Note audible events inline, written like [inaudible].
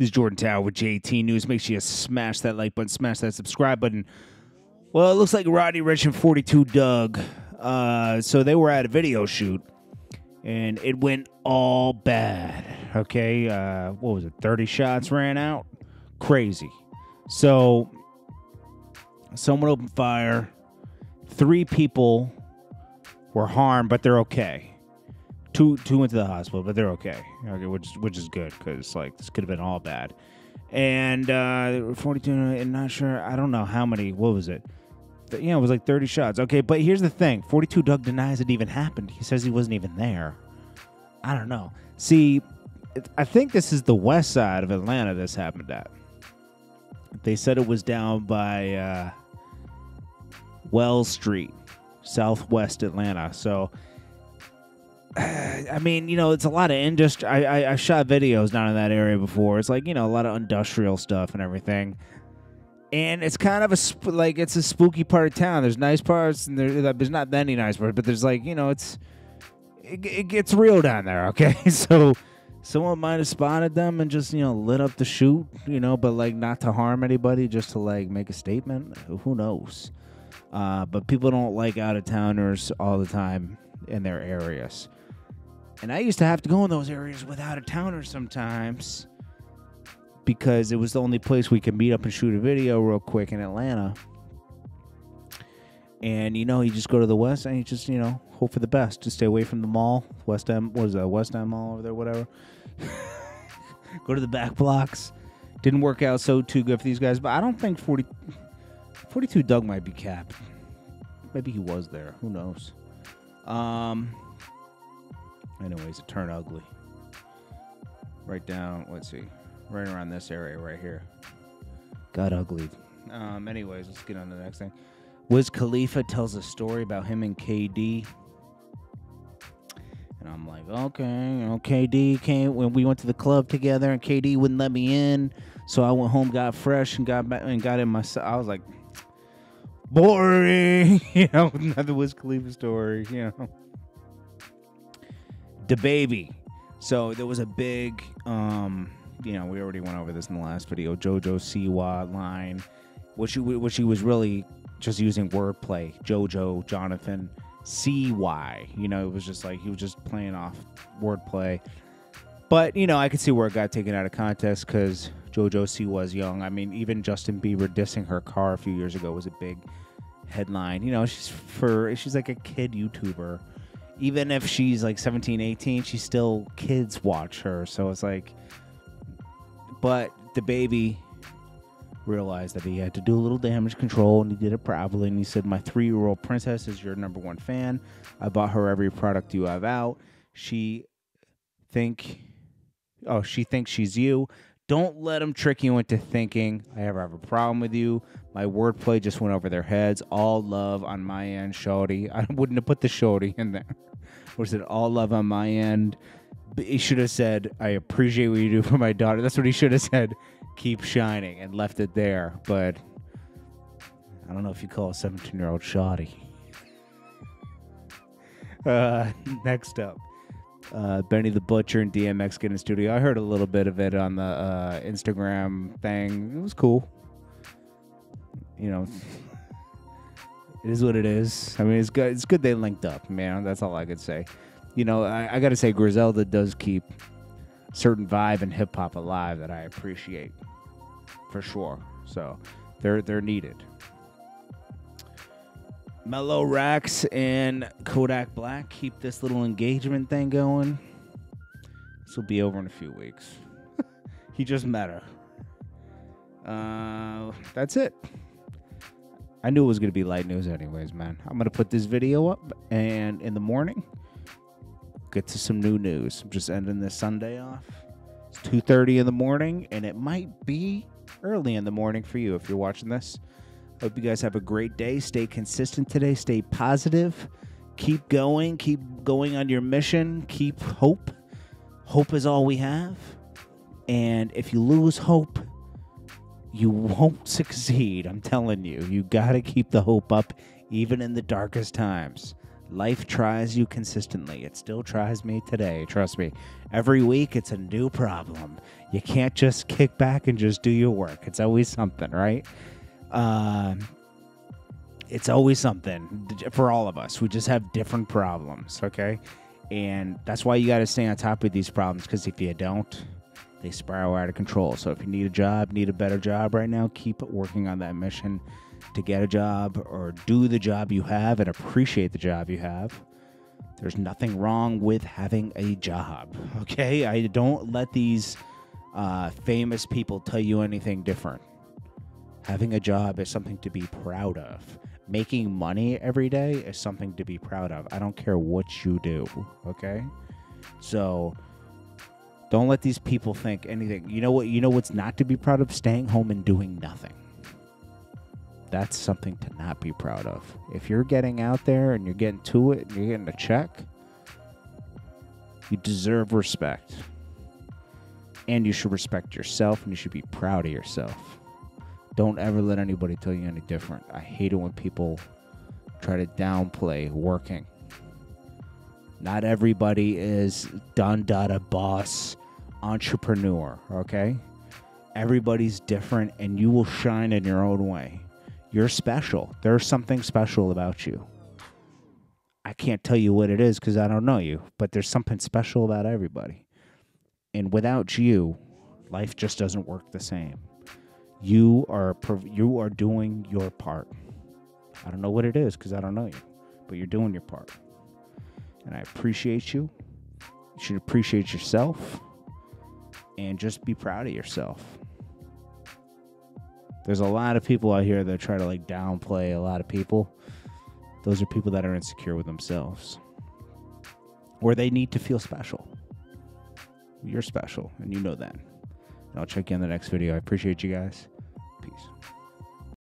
This is Jordan Tower with JT News. Make sure you smash that like button, smash that subscribe button. Well, it looks like Roddy Ricch and 42 Dugg. Uh, so they were at a video shoot, and it went all bad. Okay, uh, what was it? 30 shots ran out. Crazy. So someone opened fire. Three people were harmed, but they're okay. Two two went to the hospital, but they're okay. Okay, which which is good because like this could have been all bad. And uh, 42, and not sure. I don't know how many. What was it? Th- Yeah, it was like 30 shots. Okay, but here's the thing: 42 Dugg denies it even happened. He says he wasn't even there. I don't know. See, I think this is the west side of Atlanta. This happened at. They said it was down by uh, Wells Street, Southwest Atlanta. So, I mean, you know, it's a lot of industry. I, I I shot videos down in that area before. It's like you know a lot of industrial stuff and everything. And it's kind of a sp- like it's a spooky part of town. There's nice parts and there, there's not many nice parts, but there's like you know it's it, it gets real down there. Okay, [laughs] so someone might have spotted them and just you know lit up the shoot, you know, but like not to harm anybody, just to like make a statement. Who knows? Uh, but people don't like out of towners all the time in their areas. And I used to have to go in those areas without a of towners sometimes because it was the only place we could meet up and shoot a video real quick in Atlanta. And you know, you just go to the west and you just you know hope for the best. Just stay away from the mall, West End. What is that? West End Mall over there, whatever. [laughs] go to the back blocks. Didn't work out so too good for these guys, but I don't think 40, 42 Dugg might be capped. Maybe he was there. Who knows? Um. Anyways, it turned ugly. Right down. Let's see. Right around this area right here. Got ugly. Um. Anyways, let's get on to the next thing. Wiz Khalifa tells a story about him and KD. And I'm like, okay, you know, KD came when we went to the club together, and KD wouldn't let me in, so I went home, got fresh, and got back and got in my. I was like, boring, [laughs] you know, another Wiz Khalifa story, you know. DaBaby. So there was a big, um, you know, we already went over this in the last video. JoJo Siwa line, which she, which she was really just using wordplay. JoJo Jonathan CY. You know, it was just like he was just playing off wordplay. But you know, I could see where it got taken out of context because JoJo C was young. I mean, even Justin Bieber dissing her car a few years ago was a big headline. You know, she's for she's like a kid YouTuber. Even if she's like 17, 18, she still kids watch her. So it's like, but DaBaby realized that he had to do a little damage control and he did it properly. And he said, My three year old princess is your number one fan. I bought her every product you have out. She think oh, she thinks she's you. Don't let them trick you into thinking I ever have a problem with you. My wordplay just went over their heads. All love on my end, Shorty. [laughs] I wouldn't have put the Shorty in there. [laughs] Or said all love on my end. He should have said, I appreciate what you do for my daughter. That's what he should have said. Keep shining and left it there. But I don't know if you call a 17 year old shoddy. [laughs] Uh, next up, uh, Benny the Butcher and DMX get in studio. I heard a little bit of it on the uh, Instagram thing. It was cool. You know, [laughs] it is what it is. I mean, it's good. It's good they linked up, man. That's all I could say. You know, I, I got to say, Griselda does keep certain vibe and hip hop alive that I appreciate for sure. So they're they're needed. Mellow Rackz and Kodak Black keep this little engagement thing going. This will be over in a few weeks. [laughs] he just met her. Uh, that's it. I knew it was gonna be light news, anyways, man. I'm gonna put this video up, and in the morning, get to some new news. I'm just ending this Sunday off. It's 2:30 in the morning, and it might be early in the morning for you if you're watching this. Hope you guys have a great day. Stay consistent today. Stay positive. Keep going. Keep going on your mission. Keep hope. Hope is all we have. And if you lose hope, you won't [laughs] succeed. I'm telling you. You got to keep the hope up even in the darkest times. Life tries you consistently. It still tries me today. Trust me. Every week, it's a new problem. You can't just kick back and just do your work. It's always something, right? Um, it's always something for all of us. We just have different problems, okay? And that's why you got to stay on top of these problems because if you don't, they spiral out of control. So if you need a job, need a better job right now, keep working on that mission to get a job or do the job you have and appreciate the job you have. There's nothing wrong with having a job, okay? I don't let these uh, famous people tell you anything different. Having a job is something to be proud of. Making money every day is something to be proud of. I don't care what you do, okay? So don't let these people think anything. You know what? You know what's not to be proud of? Staying home and doing nothing. That's something to not be proud of. If you're getting out there and you're getting to it and you're getting a check, you deserve respect. And you should respect yourself and you should be proud of yourself. Don't ever let anybody tell you any different. I hate it when people try to downplay working. Not everybody is done data boss entrepreneur, okay? Everybody's different and you will shine in your own way. You're special. There's something special about you. I can't tell you what it is because I don't know you, but there's something special about everybody. And without you, life just doesn't work the same. You are you are doing your part. I don't know what it is because I don't know you, but you're doing your part. And I appreciate you. You should appreciate yourself and just be proud of yourself. There's a lot of people out here that try to like downplay a lot of people. Those are people that are insecure with themselves. Or they need to feel special. You're special, and you know that. And I'll check you in the next video. I appreciate you guys. Peace.